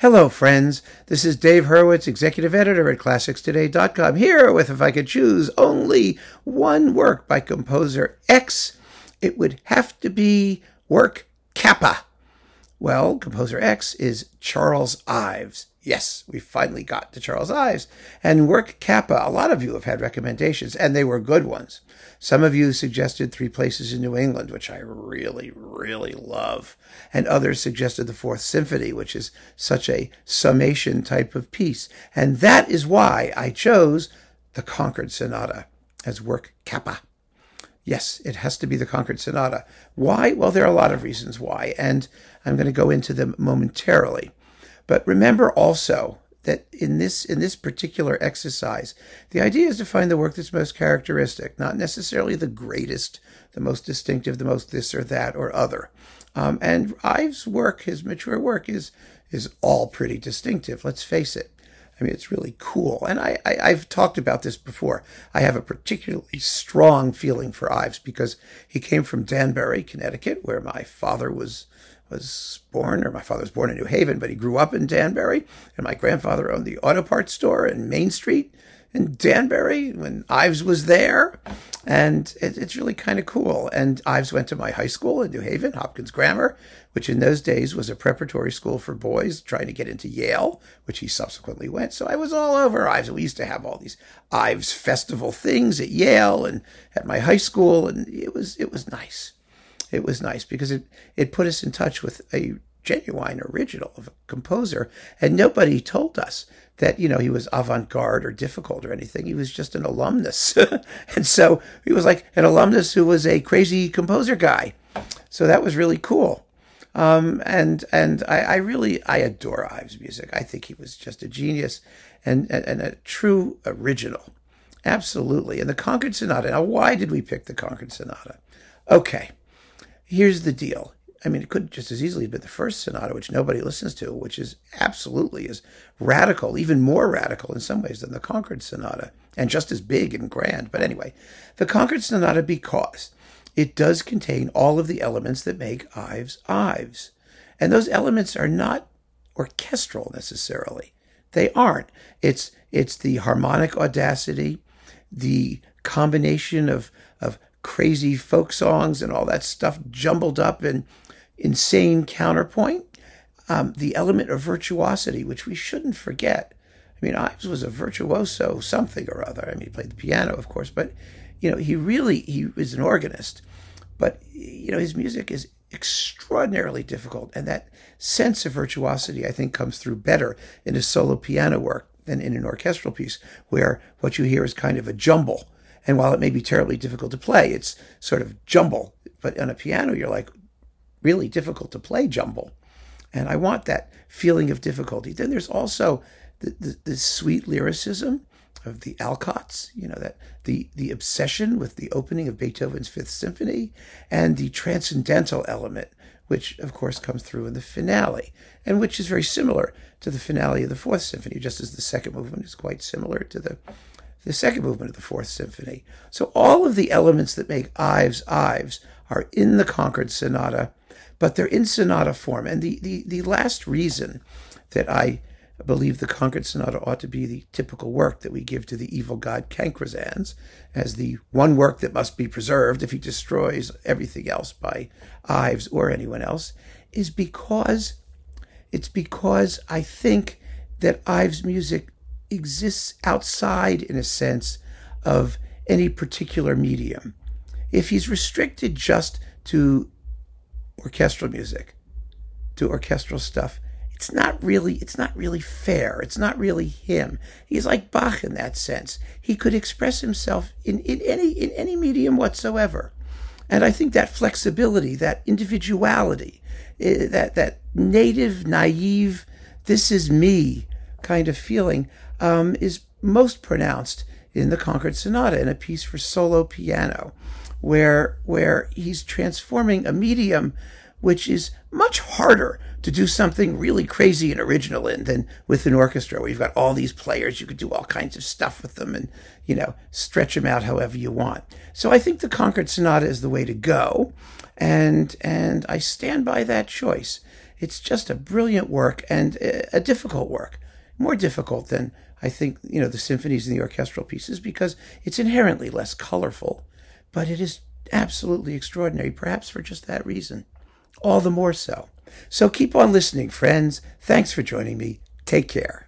Hello, friends. This is Dave Hurwitz, executive editor at ClassicsToday.com, here with If I Could Choose Only One Work by composer X. It would have to be work Kappa. Well, composer X is Charles Ives. Yes, we finally got to Charles Ives. And work Kappa, a lot of you have had recommendations, and they were good ones. Some of you suggested Three Places in New England, which I really, really love. And others suggested the Fourth Symphony, which is such a summation type of piece. And that is why I chose the Concord Sonata as work Kappa. Yes, it has to be the Concord Sonata. Why? Well, there are a lot of reasons why, and I'm going to go into them momentarily. But remember also that in this in this particular exercise, the idea is to find the work that's most characteristic, not necessarily the greatest, the most distinctive, the most this or that or other. Um, and Ives' work, his mature work, is is all pretty distinctive. Let's face it. I mean, it's really cool. And I, I, have talked about this before. I have a particularly strong feeling for Ives because he came from Danbury, Connecticut, where my father was was born, or my father was born in New Haven, but he grew up in Danbury. And my grandfather owned the auto parts store in Main Street in Danbury when Ives was there. And it, it's really kind of cool. And Ives went to my high school in New Haven, Hopkins Grammar, which in those days was a preparatory school for boys trying to get into Yale, which he subsequently went. So I was all over Ives. We used to have all these Ives festival things at Yale and at my high school, and it was it was nice. It was nice because it it put us in touch with a genuine original of a composer, and nobody told us that you know he was avant-garde or difficult or anything. He was just an alumnus, and so he was like an alumnus who was a crazy composer guy. So that was really cool. Um, and and I, I, really I adore Ives' music. I think he was just a genius and, and, and a true original. Absolutely. And the Concord Sonata. Now, why did we pick the Concord Sonata? Okay, here's the deal. I mean, it could just as easily have been the first sonata, which nobody listens to, which is absolutely as radical, even more radical in some ways than the Concord Sonata, and just as big and grand. But anyway, the Concord Sonata because it does contain all of the elements that make Ives Ives. And those elements are not orchestral necessarily. They aren't. It's it's the harmonic audacity, the combination of of crazy folk songs and all that stuff jumbled up in insane counterpoint, um, the element of virtuosity, which we shouldn't forget. I mean, Ives was a virtuoso something or other. I mean, he played the piano, of course, but you know, he really he was an organist. But you know, his music is extraordinarily difficult, and that sense of virtuosity, I think, comes through better in his solo piano work than in an orchestral piece, where what you hear is kind of a jumble. And while it may be terribly difficult to play, it's sort of jumble. But on a piano, you're like, really difficult to play jumble. And I want that feeling of difficulty. Then there's also the, the, the sweet lyricism of the Alcotts, you know, that the, the obsession with the opening of Beethoven's Fifth Symphony and the transcendental element, which of course comes through in the finale, and which is very similar to the finale of the Fourth Symphony, just as the second movement is quite similar to the the second movement of the Fourth Symphony. So all of the elements that make Ives Ives are in the Concord Sonata but they're in sonata form. And the, the, the last reason that I believe the Concord Sonata ought to be the typical work that we give to the evil god Cancresans as the one work that must be preserved if he destroys everything else by Ives or anyone else is because it's because I think that Ives' music exists outside, in a sense, of any particular medium. If he's restricted just to orchestral music, to orchestral stuff, it's not really it's not really fair. It's not really him. He's like Bach in that sense. He could express himself in, in any in any medium whatsoever. And I think that flexibility, that individuality, eh, that that native, naive, this is me kind of feeling um, is most pronounced in the Concord Sonata in a piece for solo piano where where he's transforming a medium which is much harder to do something really crazy and original in than with an orchestra where you've got all these players you could do all kinds of stuff with them and you know stretch them out however you want. So i think the concord sonata is the way to go and and i stand by that choice. It's just a brilliant work and a difficult work, more difficult than I think, you know, the symphonies and the orchestral pieces because it's inherently less colorful, but it is absolutely extraordinary, perhaps for just that reason. All the more so. So keep on listening, friends. Thanks for joining me. Take care.